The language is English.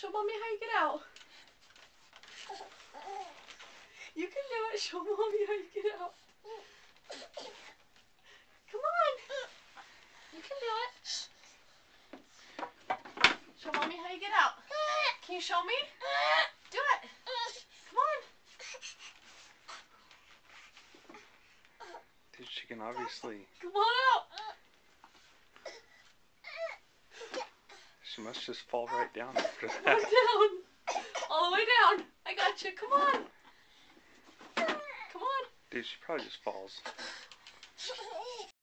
Show mommy how you get out. You can do it. Show mommy how you get out. Come on. You can do it. Show mommy how you get out. Can you show me? Do it. Come on. Dude, she can obviously. Come on out. She must just fall right down after that. down. All the way down. I got you. Come on. Come on. Dude, she probably just falls.